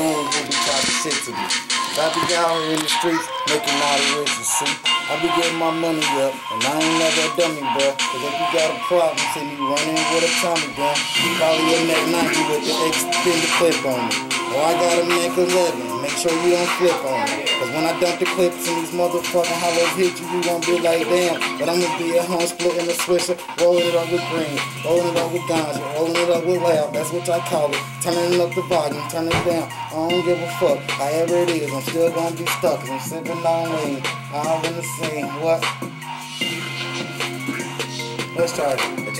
will be talking shit to me. I be out here in the streets making all the riches, see. I be getting my money up, and I ain't never a dummy, bro. Cause if you got a problem, see me running with a Tommy gun. You Probably a Mac 90 with the extended clip on it. Or I got a Mac 11, make sure you don't flip on it. Cause when I dump the clips and these motherfucking hollows hit you, you gon' be like, damn. But I'm gonna be at home splitting the swisher, rolling it up with green, rolling it up with ganja, rolling it up with loud, that's what I call it. Turning up the volume, turning it down. I don't give a fuck, however it is, I'm still gonna be stuck. Cause I'm sipping on lean, I'm in the scene. What? Let's try it.